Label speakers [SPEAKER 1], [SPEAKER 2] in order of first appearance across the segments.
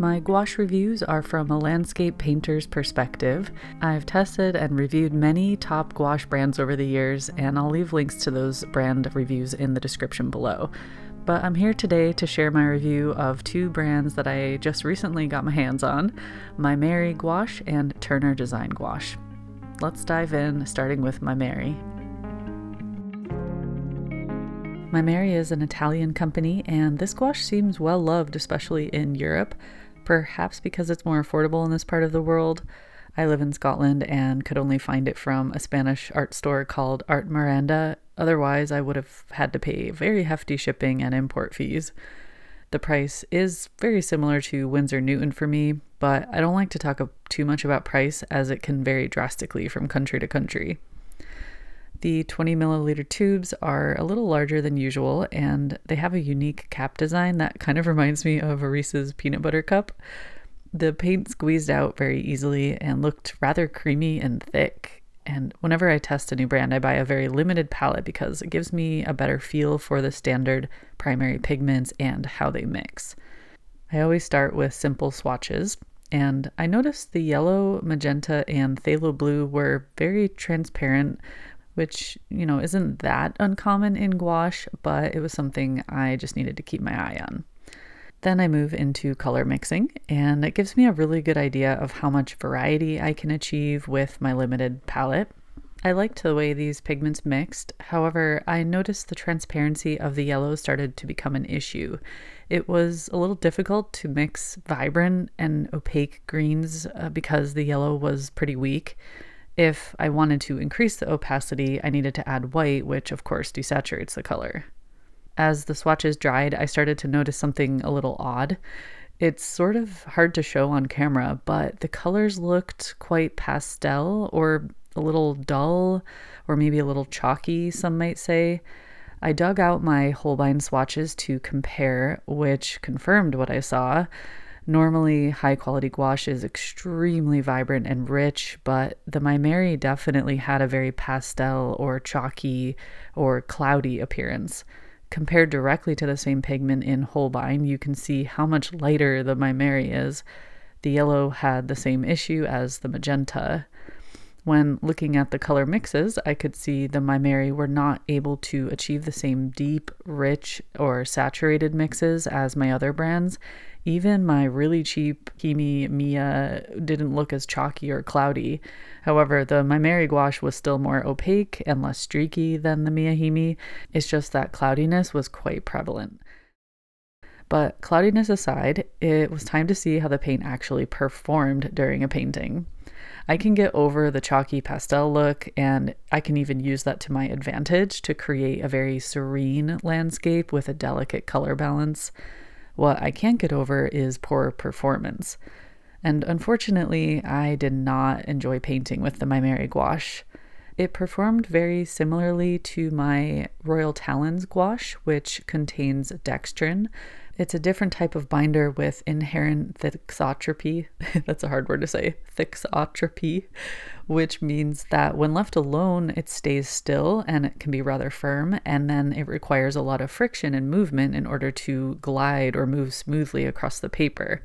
[SPEAKER 1] My gouache reviews are from a landscape painter's perspective. I've tested and reviewed many top gouache brands over the years, and I'll leave links to those brand reviews in the description below. But I'm here today to share my review of two brands that I just recently got my hands on Maimeri Gouache and Turner Design Gouache. Let's dive in, starting with Maimeri. My Mary is an Italian company, and this gouache seems well loved, especially in Europe perhaps because it's more affordable in this part of the world. I live in Scotland and could only find it from a Spanish art store called Art Miranda. Otherwise, I would have had to pay very hefty shipping and import fees. The price is very similar to Winsor Newton for me, but I don't like to talk too much about price as it can vary drastically from country to country. The 20 milliliter tubes are a little larger than usual and they have a unique cap design that kind of reminds me of a Reese's peanut butter cup. The paint squeezed out very easily and looked rather creamy and thick. And whenever I test a new brand, I buy a very limited palette because it gives me a better feel for the standard primary pigments and how they mix. I always start with simple swatches, and I noticed the yellow, magenta, and phthalo blue were very transparent which, you know, isn't that uncommon in gouache, but it was something I just needed to keep my eye on. Then I move into color mixing, and it gives me a really good idea of how much variety I can achieve with my limited palette. I liked the way these pigments mixed, however, I noticed the transparency of the yellow started to become an issue. It was a little difficult to mix vibrant and opaque greens uh, because the yellow was pretty weak. If I wanted to increase the opacity, I needed to add white, which of course desaturates the color. As the swatches dried, I started to notice something a little odd. It's sort of hard to show on camera, but the colors looked quite pastel or a little dull or maybe a little chalky, some might say. I dug out my Holbein swatches to compare, which confirmed what I saw. Normally, high quality gouache is extremely vibrant and rich, but the Maimeri definitely had a very pastel or chalky or cloudy appearance. Compared directly to the same pigment in Holbein, you can see how much lighter the Maimeri is. The yellow had the same issue as the magenta. When looking at the color mixes, I could see the Maimeri were not able to achieve the same deep, rich, or saturated mixes as my other brands, even my really cheap Himi Miya didn't look as chalky or cloudy. However, the Maimeri gouache was still more opaque and less streaky than the Miya Himi. It's just that cloudiness was quite prevalent. But cloudiness aside, it was time to see how the paint actually performed during a painting. I can get over the chalky pastel look, and I can even use that to my advantage to create a very serene landscape with a delicate color balance. What I can't get over is poor performance. And unfortunately, I did not enjoy painting with the Maimeri gouache. It performed very similarly to my Royal Talens gouache, which contains dextrin, it's a different type of binder with inherent thixotropy. That's a hard word to say. Thixotropy, which means that when left alone, it stays still and it can be rather firm. And then it requires a lot of friction and movement in order to glide or move smoothly across the paper.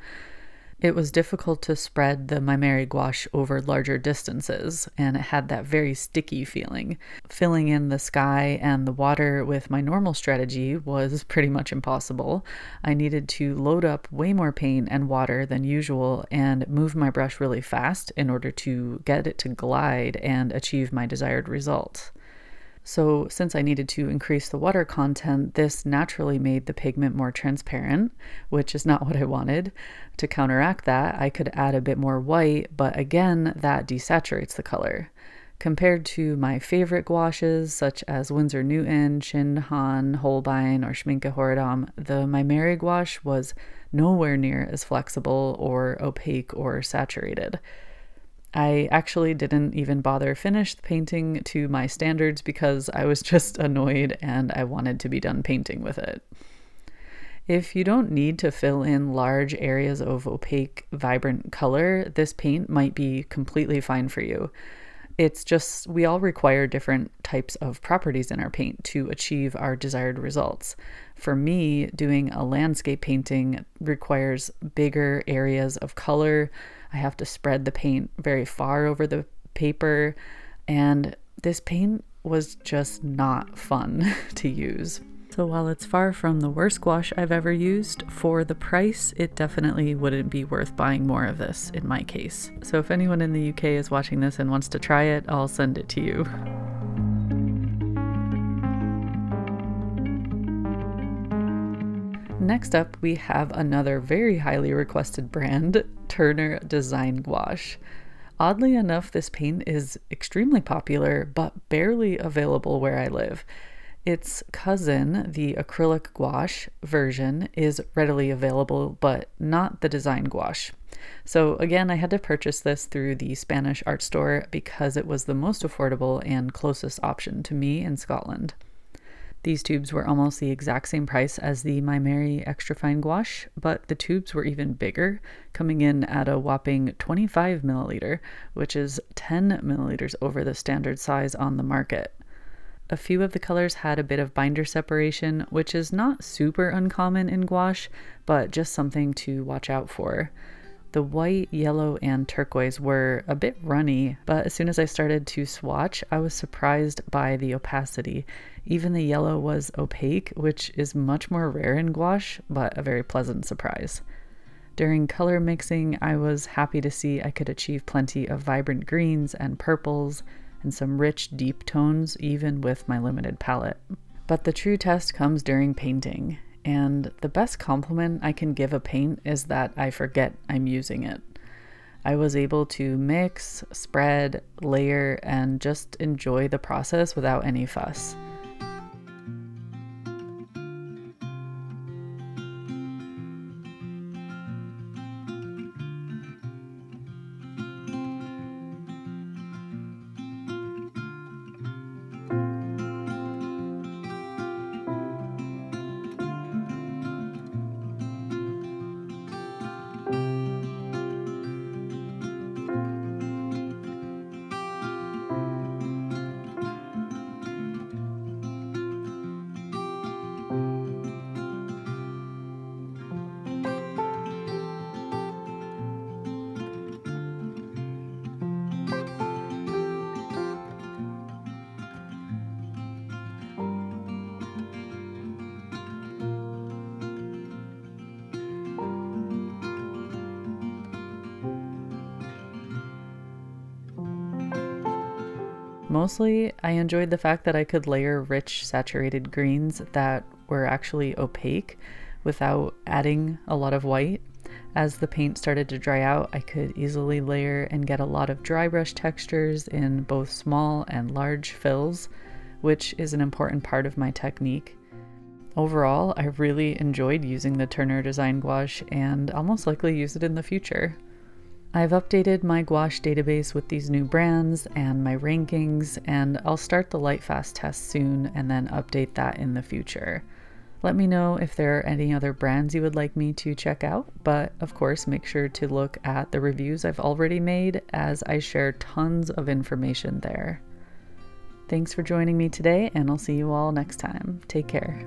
[SPEAKER 1] It was difficult to spread the Maimeri gouache over larger distances, and it had that very sticky feeling. Filling in the sky and the water with my normal strategy was pretty much impossible. I needed to load up way more paint and water than usual and move my brush really fast in order to get it to glide and achieve my desired result. So since I needed to increase the water content, this naturally made the pigment more transparent, which is not what I wanted. To counteract that, I could add a bit more white, but again, that desaturates the color. Compared to my favorite gouaches, such as Winsor Newton, Shinhan, Holbein, or Schmincke Horadam, the Maimeri gouache was nowhere near as flexible or opaque or saturated. I actually didn't even bother finish the painting to my standards because I was just annoyed and I wanted to be done painting with it. If you don't need to fill in large areas of opaque, vibrant color, this paint might be completely fine for you. It's just, we all require different types of properties in our paint to achieve our desired results. For me, doing a landscape painting requires bigger areas of color. I have to spread the paint very far over the paper, and this paint was just not fun to use. So while it's far from the worst gouache I've ever used, for the price, it definitely wouldn't be worth buying more of this in my case. So if anyone in the UK is watching this and wants to try it, I'll send it to you. Next up, we have another very highly requested brand, Turner Design Gouache. Oddly enough, this paint is extremely popular, but barely available where I live. Its cousin, the acrylic gouache version, is readily available, but not the design gouache. So, again, I had to purchase this through the Spanish art store because it was the most affordable and closest option to me in Scotland. These tubes were almost the exact same price as the Maimeri Extra Fine Gouache, but the tubes were even bigger, coming in at a whopping 25 milliliter, which is 10 milliliters over the standard size on the market. A few of the colors had a bit of binder separation, which is not super uncommon in gouache, but just something to watch out for. The white, yellow, and turquoise were a bit runny, but as soon as I started to swatch, I was surprised by the opacity. Even the yellow was opaque, which is much more rare in gouache, but a very pleasant surprise. During color mixing, I was happy to see I could achieve plenty of vibrant greens and purples, and some rich, deep tones, even with my limited palette. But the true test comes during painting, and the best compliment I can give a paint is that I forget I'm using it. I was able to mix, spread, layer, and just enjoy the process without any fuss. Mostly, I enjoyed the fact that I could layer rich saturated greens that were actually opaque without adding a lot of white. As the paint started to dry out, I could easily layer and get a lot of dry brush textures in both small and large fills, which is an important part of my technique. Overall, I really enjoyed using the Turner Design Gouache and I'll most likely use it in the future. I've updated my gouache database with these new brands and my rankings, and I'll start the Lightfast test soon and then update that in the future. Let me know if there are any other brands you would like me to check out, but of course, make sure to look at the reviews I've already made as I share tons of information there. Thanks for joining me today, and I'll see you all next time. Take care.